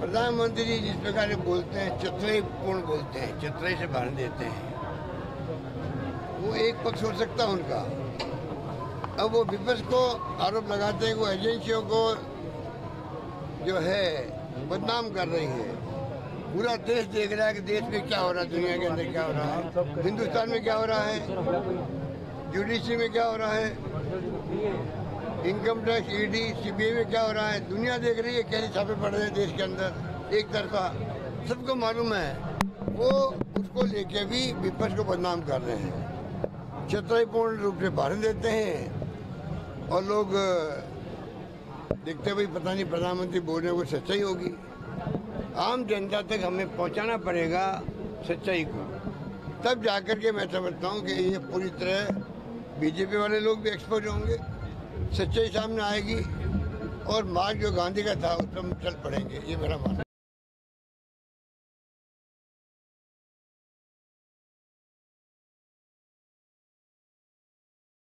प्रधानमंत्री जी जिस प्रकार बोलते हैं चतुराई पूर्ण बोलते हैं चतुराई से भारण देते हैं। वो एक पक्ष हो सकता है उनका। अब वो विपक्ष को आरोप लगाते हैं वो एजेंसियों को जो है बदनाम कर रही है। पूरा देश देख रहा है कि देश में क्या हो रहा है, दुनिया के अंदर क्या हो रहा है। हिंदुस्तान में क्या हो रहा है? जुडिशरी में क्या हो रहा है? इनकम टैक्स ईडी सीबीआई में क्या हो रहा है? दुनिया देख रही है कैसे छापे पड़ रहे हैं देश के अंदर, एक तरफा। सबको मालूम है, वो उसको लेके भी विपक्ष को बदनाम कर रहे हैं। चतुराईपूर्ण रूप से भाषण देते हैं और लोग देखते भाई, पता नहीं प्रधानमंत्री बोल रहे हैं, वो सच्चाई होगी। आम जनता तक हमें पहुंचाना पड़ेगा सच्चाई को। तब जाकर के मैं समझता हूँ कि ये पूरी तरह बीजेपी वाले लोग भी एक्सपर्ट होंगे। सच्चाई सामने आएगी और मार्ग जो गांधी का था उस पर हम चल पड़ेंगे, ये मेरा मानना।